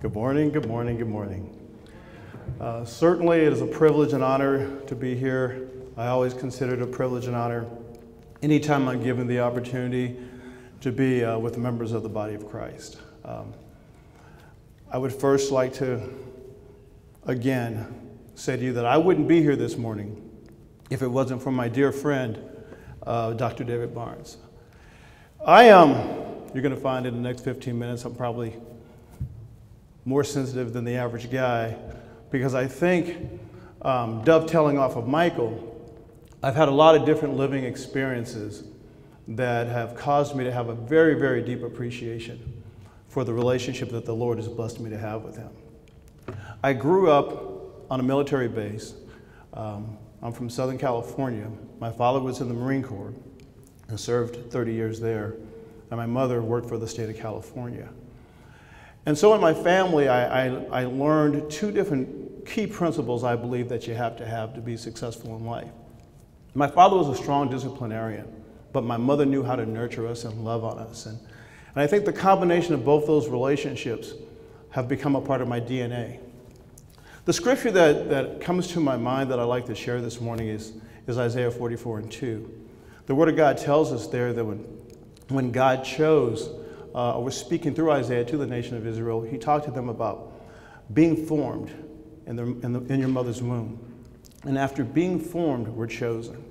Good morning, good morning, good morning. Uh, certainly, it is a privilege and honor to be here. I always consider it a privilege and honor anytime I'm given the opportunity to be uh, with members of the body of Christ. Um, I would first like to, again, say to you that I wouldn't be here this morning if it wasn't for my dear friend, uh, Dr. David Barnes. I am, um, you're going to find in the next 15 minutes, I'm probably more sensitive than the average guy because I think, um, dovetailing off of Michael, I've had a lot of different living experiences that have caused me to have a very, very deep appreciation for the relationship that the Lord has blessed me to have with Him. I grew up on a military base. Um, I'm from Southern California. My father was in the Marine Corps and served 30 years there, and my mother worked for the state of California. And so in my family, I, I, I, learned two different key principles I believe that you have to have to be successful in life. My father was a strong disciplinarian, but my mother knew how to nurture us and love on us. And, and I think the combination of both those relationships have become a part of my DNA. The scripture that, that comes to my mind that I'd like to share this morning is, is Isaiah 44 and 2. The Word of God tells us there that when, when God chose uh, was speaking through Isaiah to the nation of Israel, he talked to them about being formed in, the, in, the, in your mother's womb. And after being formed, we're chosen.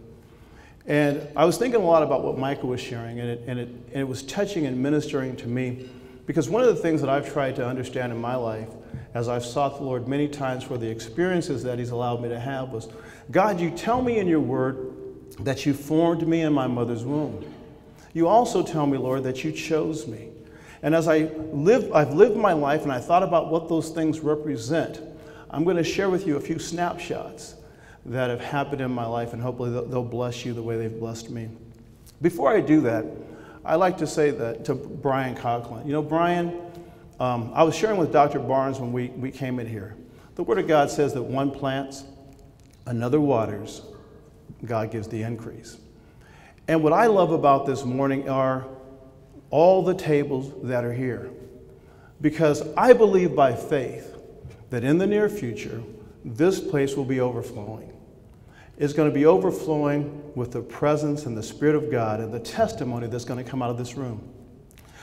And I was thinking a lot about what Michael was sharing, and it, and, it, and it was touching and ministering to me because one of the things that I've tried to understand in my life as I've sought the Lord many times for the experiences that He's allowed me to have was God, you tell me in your word that you formed me in my mother's womb. You also tell me, Lord, that you chose me. And as I live, I've lived my life and I thought about what those things represent, I'm going to share with you a few snapshots that have happened in my life, and hopefully they'll bless you the way they've blessed me. Before I do that, I like to say that to Brian Conklin. You know, Brian, um, I was sharing with Dr. Barnes when we, we came in here. The Word of God says that one plants, another waters, God gives the increase. And what I love about this morning are all the tables that are here. Because I believe by faith that in the near future, this place will be overflowing. It's going to be overflowing with the presence and the Spirit of God and the testimony that's going to come out of this room.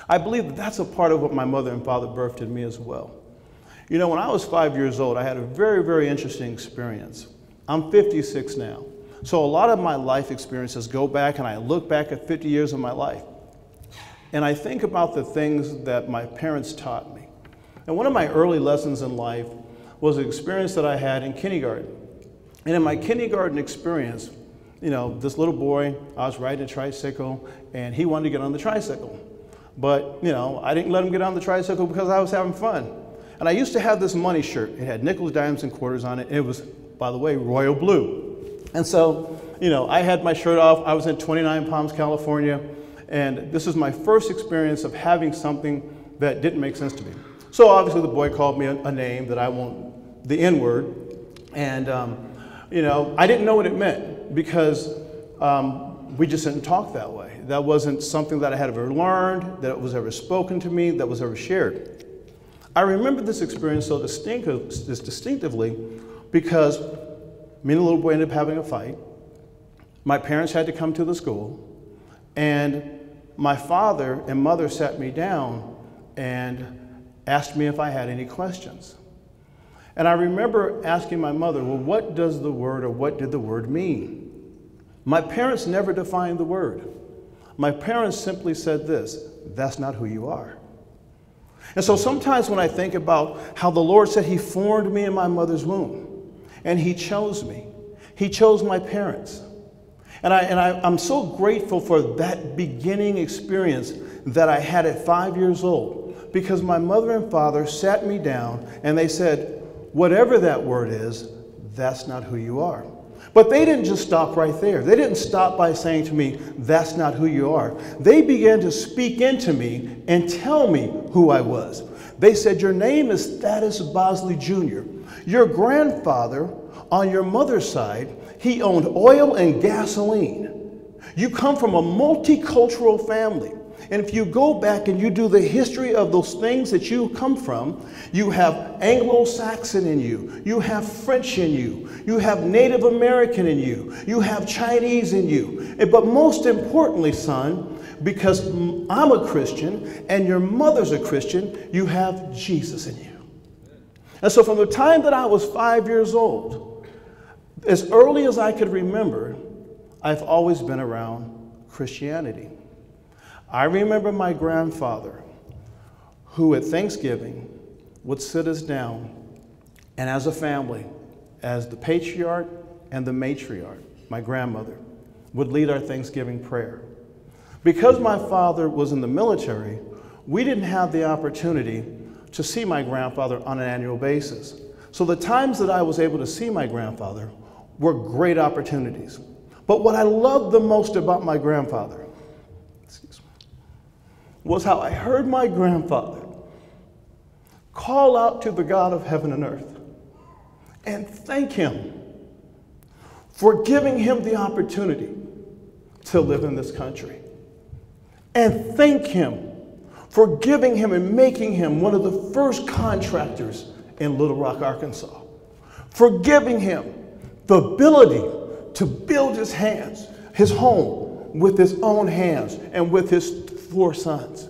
I believe that that's a part of what my mother and father birthed in me as well. You know, when I was five years old, I had a very, very interesting experience. I'm 56 now. So a lot of my life experiences go back, and I look back at 50 years of my life. And I think about the things that my parents taught me. And one of my early lessons in life was an experience that I had in kindergarten. And in my kindergarten experience, you know, this little boy, I was riding a tricycle, and he wanted to get on the tricycle. But, you know, I didn't let him get on the tricycle because I was having fun. And I used to have this money shirt. It had nickels, dimes, and quarters on it. It was, by the way, royal blue. And so, you know, I had my shirt off. I was in 29 Palms, California. And this is my first experience of having something that didn't make sense to me. So obviously the boy called me a, a name that I won't, the N word. And, um, you know, I didn't know what it meant because um, we just didn't talk that way. That wasn't something that I had ever learned, that was ever spoken to me, that was ever shared. I remember this experience so distinctive, distinctively because me and the little boy ended up having a fight. My parents had to come to the school. And my father and mother sat me down and asked me if I had any questions. And I remember asking my mother, well, what does the word or what did the word mean? My parents never defined the word. My parents simply said this that's not who you are. And so sometimes when I think about how the Lord said He formed me in my mother's womb and He chose me, He chose my parents. And, I, and I, I'm so grateful for that beginning experience that I had at five years old because my mother and father sat me down and they said, whatever that word is, that's not who you are. But they didn't just stop right there. They didn't stop by saying to me, That's not who you are. They began to speak into me and tell me who I was. They said, Your name is Thaddeus Bosley Jr. Your grandfather on your mother's side he owned oil and gasoline. You come from a multicultural family. And if you go back and you do the history of those things that you come from, you have Anglo Saxon in you, you have French in you, you have Native American in you, you have Chinese in you. But most importantly, son, because I'm a Christian and your mother's a Christian, you have Jesus in you. And so, from the time that I was five years old, as early as I could remember, I've always been around Christianity. I remember my grandfather, who at Thanksgiving would sit us down, and as a family, as the patriarch and the matriarch, my grandmother, would lead our Thanksgiving prayer. Because my father was in the military, we didn't have the opportunity to see my grandfather on an annual basis. So the times that I was able to see my grandfather were great opportunities. But what I loved the most about my grandfather was how I heard my grandfather call out to the God of heaven and earth and thank him for giving him the opportunity to live in this country. And thank him for giving him and making him one of the first contractors in Little Rock, Arkansas. For giving him the ability to build his hands, his home with his own hands and with his four sons.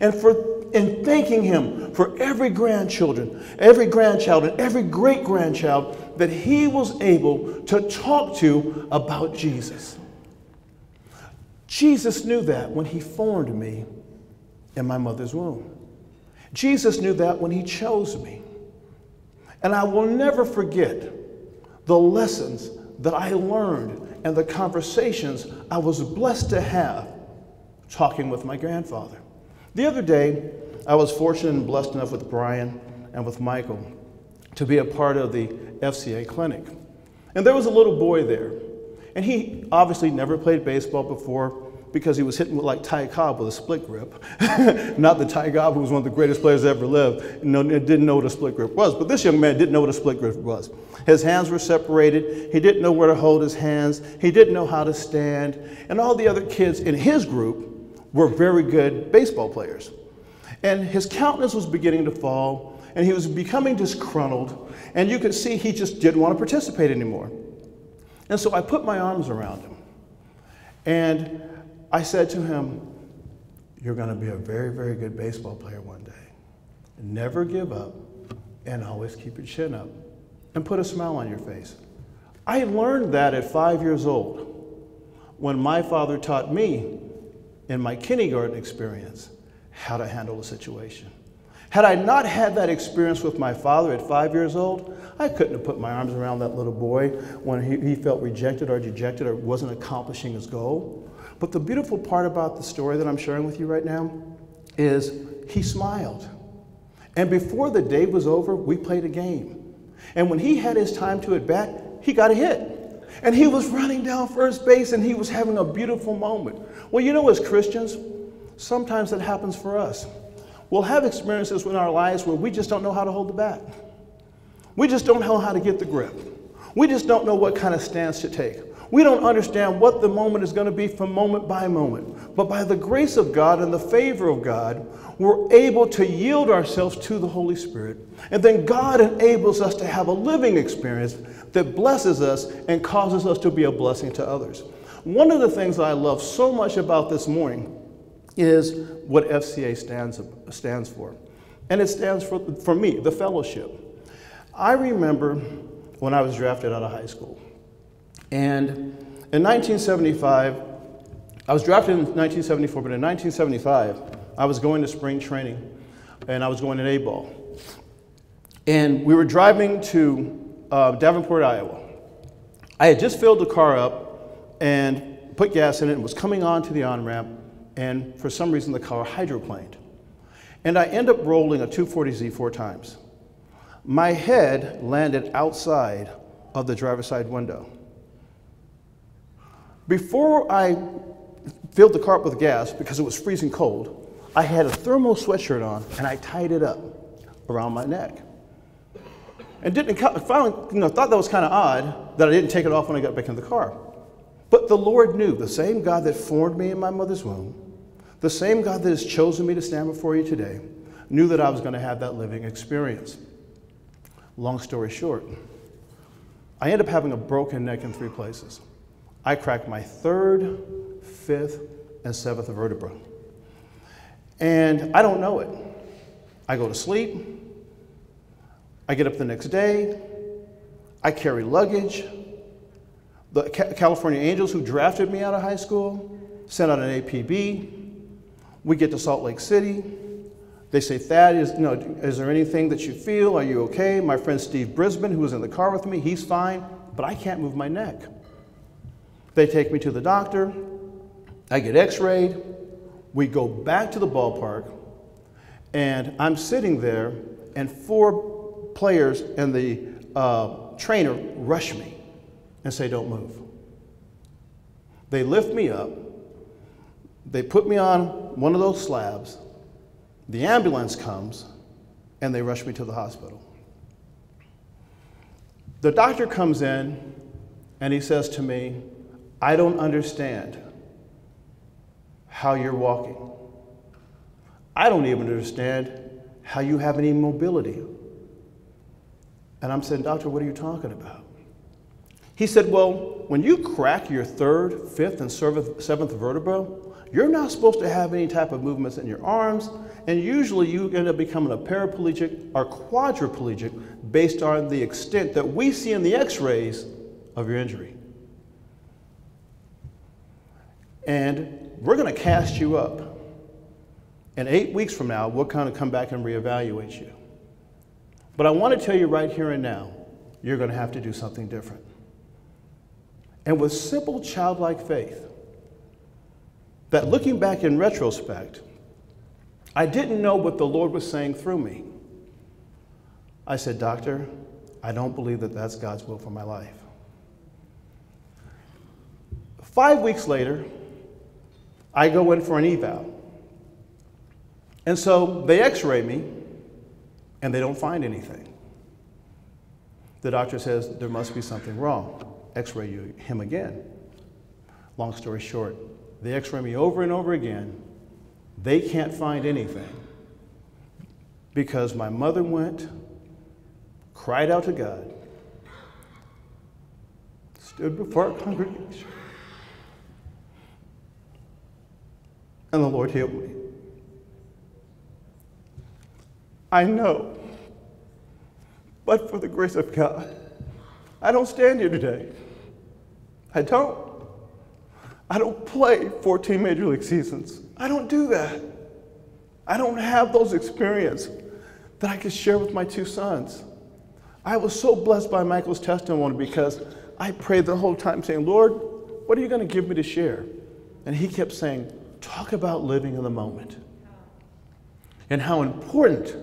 And for in thanking him for every grandchildren, every grandchild, and every great grandchild that he was able to talk to about Jesus. Jesus knew that when he formed me in my mother's womb. Jesus knew that when he chose me. And I will never forget the lessons that I learned and the conversations I was blessed to have talking with my grandfather. The other day, I was fortunate and blessed enough with Brian and with Michael to be a part of the FCA clinic. And there was a little boy there. And he obviously never played baseball before because he was hitting with like Ty Cobb with a split grip. Not that Ty Cobb, who was one of the greatest players that ever lived, didn't know what a split grip was. But this young man didn't know what a split grip was. His hands were separated. He didn't know where to hold his hands. He didn't know how to stand. And all the other kids in his group were very good baseball players. And his countenance was beginning to fall, and he was becoming disgruntled, and you could see he just didn't want to participate anymore. And so I put my arms around him, and I said to him, You're going to be a very, very good baseball player one day. Never give up, and always keep your chin up, and put a smile on your face. I learned that at five years old when my father taught me in my kindergarten experience how to handle a situation. Had I not had that experience with my father at five years old, I couldn't have put my arms around that little boy when he, he felt rejected or dejected or wasn't accomplishing his goal. But the beautiful part about the story that I'm sharing with you right now is he smiled. And before the day was over, we played a game. And when he had his time to at bat, he got a hit. And he was running down first base and he was having a beautiful moment. Well, you know, as Christians, sometimes that happens for us. We'll have experiences in our lives where we just don't know how to hold the bat. We just don't know how to get the grip. We just don't know what kind of stance to take. We don't understand what the moment is going to be from moment by moment. But by the grace of God and the favor of God, we're able to yield ourselves to the Holy Spirit. And then God enables us to have a living experience that blesses us and causes us to be a blessing to others. One of the things that I love so much about this morning is what FCA stands, stands for. And it stands for, for me, the fellowship. I remember when I was drafted out of high school. And in 1975, I was drafted in 1974, but in 1975, I was going to spring training and I was going to A ball. And we were driving to uh, Davenport, Iowa. I had just filled the car up and put gas in it and was coming onto the on ramp, and for some reason the car hydroplaned. And I end up rolling a 240Z four times. My head landed outside of the driver's side window. Before I filled the car up with gas because it was freezing cold, I had a thermal sweatshirt on and I tied it up around my neck. And didn't finally, you know, thought that was kind of odd that I didn't take it off when I got back in the car. But the Lord knew, the same God that formed me in my mother's womb, The same God that has chosen me to stand before you today knew that I was going to have that living experience. Long story short, I end up having a broken neck in three places. I cracked my third, fifth, and seventh vertebra. And I don't know it. I go to sleep. I get up the next day. I carry luggage. The California Angels, who drafted me out of high school, sent out an APB. We get to Salt Lake City. They say, Thad, is, you know, is there anything that you feel? Are you okay? My friend Steve Brisbane, who was in the car with me, he's fine, but I can't move my neck. They take me to the doctor. I get x rayed. We go back to the ballpark, and I'm sitting there, and four players and the uh, trainer rush me and say, Don't move. They lift me up, they put me on one of those slabs, the ambulance comes, and they rush me to the hospital. The doctor comes in and he says to me, I don't understand how you're walking. I don't even understand how you have any mobility. And I'm saying, Doctor, what are you talking about? He said, Well, when you crack your third, fifth, and seventh vertebra, you're not supposed to have any type of movements in your arms, and usually you end up becoming a paraplegic or quadriplegic based on the extent that we see in the x rays of your injury. And we're going to cast you up. And eight weeks from now, we'll kind of come back and reevaluate you. But I want to tell you right here and now, you're going to have to do something different. And with simple childlike faith, that looking back in retrospect, I didn't know what the Lord was saying through me. I said, Doctor, I don't believe that that's God's will for my life. Five weeks later, I go in for an eval. And so they x ray me, and they don't find anything. The doctor says there must be something wrong. X ray him again. Long story short, they x ray me over and over again. They can't find anything because my mother went, cried out to God, stood before our congregation, and the Lord healed me. I know, but for the grace of God, I don't stand here today. I don't. I don't play 14 major league seasons. I don't do that. I don't have those experiences that I could share with my two sons. I was so blessed by Michael's testimony because I prayed the whole time saying, Lord, what are you going to give me to share? And he kept saying, talk about living in the moment and how important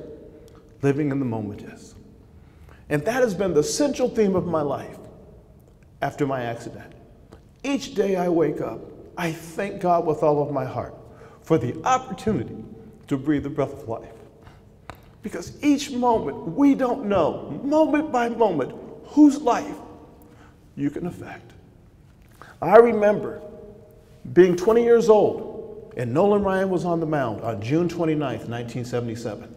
living in the moment is. And that has been the central theme of my life after my accident. Each day I wake up, I thank God with all of my heart for the opportunity to breathe the breath of life. Because each moment, we don't know, moment by moment, whose life you can affect. I remember being 20 years old, and Nolan Ryan was on the mound on June 29th, 1977.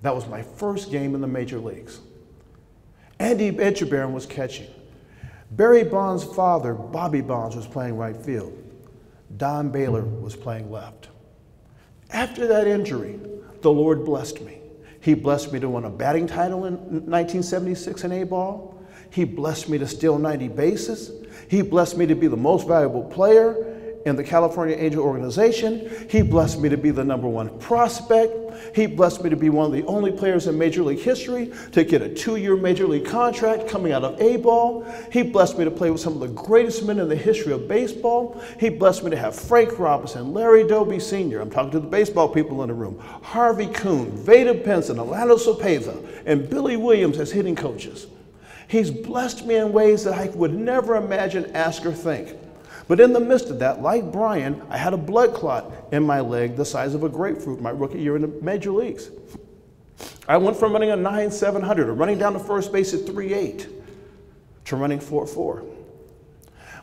That was my first game in the major leagues. Andy Etchebarren was catching. Barry Bonds' father, Bobby Bonds, was playing right field. Don Baylor was playing left. After that injury, the Lord blessed me. He blessed me to win a batting title in 1976 in A ball. He blessed me to steal 90 bases. He blessed me to be the most valuable player in the California Angel organization. He blessed me to be the number one prospect. He blessed me to be one of the only players in Major League history to get a two year Major League contract coming out of A ball. He blessed me to play with some of the greatest men in the history of baseball. He blessed me to have Frank Robinson, Larry Doby Sr., I'm talking to the baseball people in the room, Harvey Kuenn, Vada Pinson, Orlando Cepeda, and Billy Williams as hitting coaches. He's blessed me in ways that I would never imagine, ask, or think. But in the midst of that, like Brian, I had a blood clot in my leg the size of a grapefruit my rookie year in the major leagues. I went from running a 9 700 or running down to first base at 3 8 to running 4 4.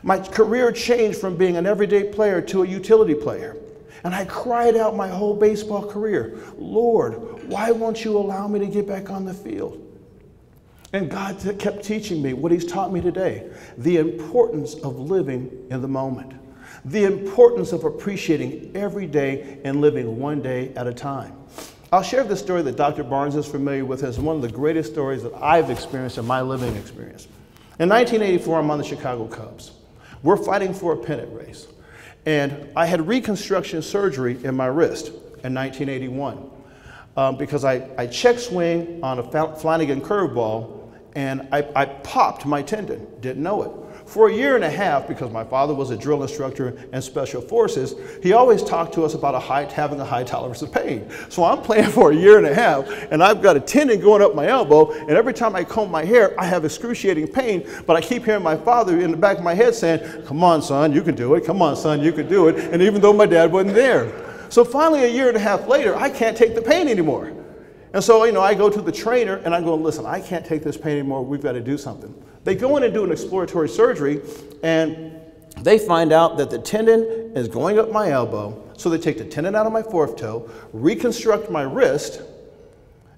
My career changed from being an everyday player to a utility player. And I cried out my whole baseball career, Lord, why won't you allow me to get back on the field? And God kept teaching me what He's taught me today the importance of living in the moment, the importance of appreciating every day and living one day at a time. I'll share the story that Dr. Barnes is familiar with as one of the greatest stories that I've experienced in my living experience. In 1984, I'm on the Chicago Cubs. We're fighting for a pennant race. And I had reconstruction surgery in my wrist in 1981 um, because I, I check swing on a Flanagan curveball and I, I popped my tendon, didn't know it. For a year and a half, because my father was a drill instructor in special forces, he always talked to us about a high, having a high tolerance of pain. So I'm playing for a year and a half, and I've got a tendon going up my elbow, and every time I comb my hair, I have excruciating pain, but I keep hearing my father in the back of my head saying, Come on, son, you can do it. Come on, son, you can do it. And even though my dad wasn't there. So finally, a year and a half later, I can't take the pain anymore. And so, you know, I go to the trainer and I go, listen, I can't take this pain anymore. We've got to do something. They go in and do an exploratory surgery and they find out that the tendon is going up my elbow. So they take the tendon out of my fourth toe, reconstruct my wrist,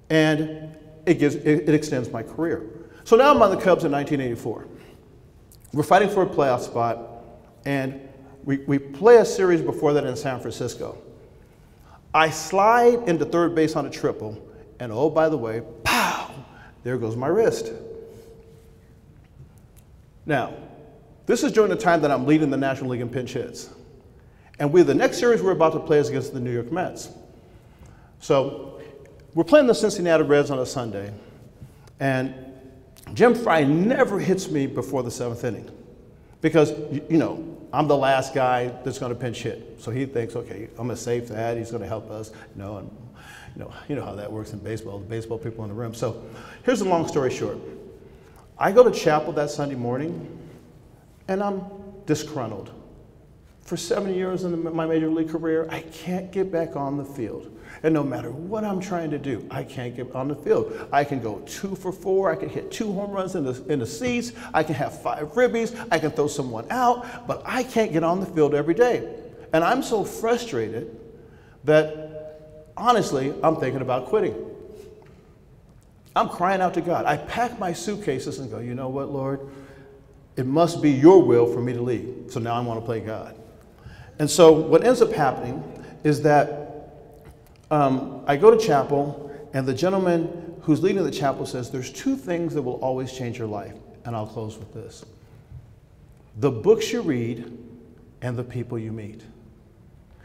and it, gives, it, it extends my career. So now I'm on the Cubs in 1984. We're fighting for a playoff spot, and we, we play a series before that in San Francisco. I slide into third base on a triple, and oh, by the way, pow, there goes my wrist. Now, this is during the time that I'm leading the National League in pinch hits. And we, the next series we're about to play is against the New York Mets. So we're playing the Cincinnati Reds on a Sunday, and Jim Frey never hits me before the seventh inning because, you know, I'm the last guy that's going to pinch hit. So he thinks, okay, I'm going to save that. He's going to help us, you know, and you know, you know how that works in baseball, the baseball people in the room. So here's the long story short. I go to chapel that Sunday morning and I'm disgruntled. For seven years in my major league career, I can't get back on the field. And no matter what I'm trying to do, I can't get on the field. I can go two for four. I can hit two home runs in the, in the seats. I can have five ribbies. I can throw someone out, but I can't get on the field every day. And I'm so frustrated that honestly, I'm thinking about quitting. I'm crying out to God. I pack my suitcases and go, you know what, Lord? It must be your will for me to leave. So now I want to play God. And so what ends up happening is that um, I go to chapel, and the gentleman who's leading the chapel says, There's two things that will always change your life. And I'll close with this the books you read and the people you meet.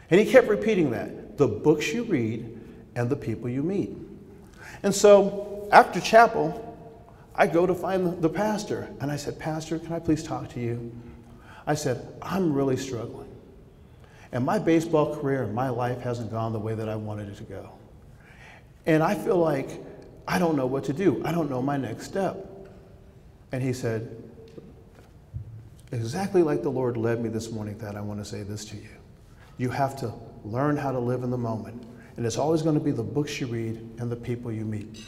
And he kept repeating that the books you read and the people you meet. And so after chapel, I go to find the pastor. And I said, Pastor, can I please talk to you? I said, I'm really struggling. And my baseball career and my life hasn't gone the way that I wanted it to go. And I feel like I don't know what to do. I don't know my next step. And he said, exactly like the Lord led me this morning, that I want to say this to you. You have to learn how to live in the moment. And it's always going to be the books you read and the people you meet.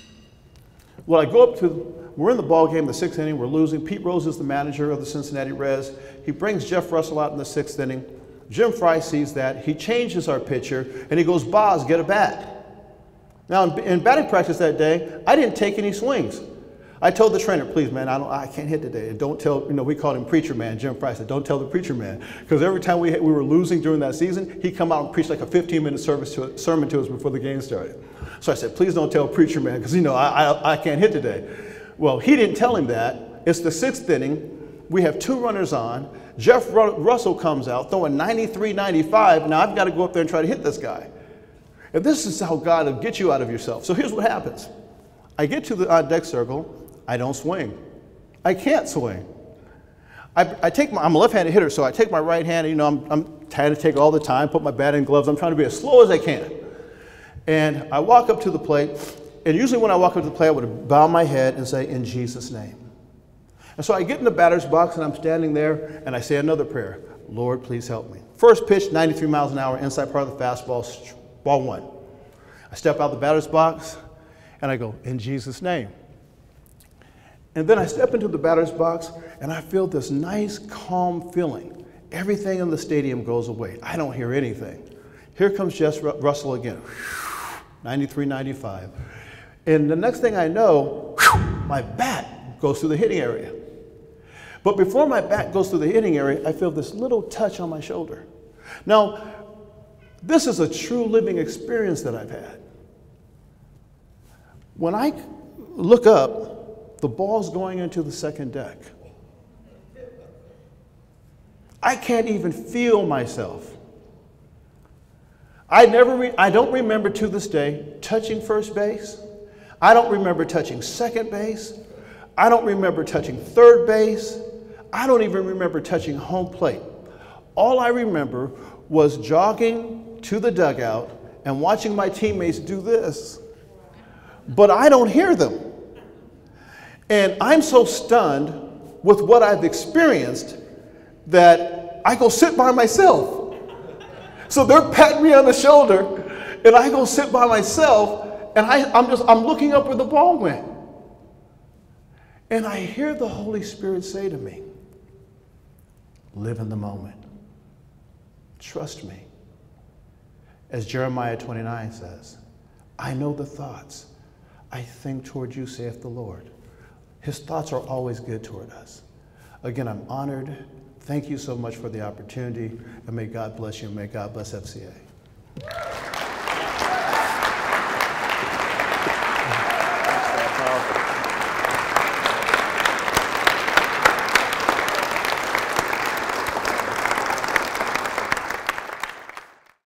Well, I go up to, we're in the ball game, the sixth inning, we're losing. Pete Rose is the manager of the Cincinnati Reds. He brings Jeff Russell out in the sixth inning. Jim Frey sees that. He changes our pitcher, and he goes, Boz, get a bat. Now, in batting practice that day, I didn't take any swings. I told the trainer, please, man, I, don't, I can't hit today. Don't tell, you know, we called him Preacher Man, Jim Frey said, don't tell the Preacher Man. Because every time we, we were losing during that season, he'd come out and preach like a 15 minute service to, sermon to us before the game started. So I said, please don't tell Preacher Man, because, you know, I, I, I can't hit today. Well, he didn't tell him that. It's the sixth inning. We have two runners on. Jeff Russell comes out throwing 93 95. Now I've got to go up there and try to hit this guy. And this is how God will get you out of yourself. So here's what happens I get to the on deck circle. I don't swing. I can't swing. I, I take my, I'm a left-handed hitter, so I take my right hand, you know, I'm, I'm trying to take all the time, put my bat in gloves. I'm trying to be as slow as I can. And I walk up to the plate, and usually when I walk up to the plate, I would bow my head and say, in Jesus' name. And so I get in the batter's box, and I'm standing there, and I say another prayer. Lord, please help me. First pitch, 93 miles an hour, inside part of the fastball, ball one. I step out the batter's box, and I go, in Jesus' name. And then I step into the batter's box and I feel this nice, calm feeling. Everything in the stadium goes away. I don't hear anything. Here comes Jess Ru- Russell again. 93 95. And the next thing I know, my bat goes through the hitting area. But before my bat goes through the hitting area, I feel this little touch on my shoulder. Now, this is a true living experience that I've had. When I look up, the ball's going into the second deck. I can't even feel myself. I never I don't remember to this day touching first base. I don't remember touching second base. I don't remember touching third base. I don't even remember touching home plate. All I remember was jogging to the dugout and watching my teammates do this. But I don't hear them. And I'm so stunned with what I've experienced that I go sit by myself. So they're patting me on the shoulder, and I go sit by myself, and I, I'm just I'm looking up where the ball went. And I hear the Holy Spirit say to me, live in the moment. Trust me. As Jeremiah 29 says, I know the thoughts I think toward you, saith the Lord. His thoughts are always good toward us. Again, I'm honored. Thank you so much for the opportunity, and may God bless you, and may God bless FCA.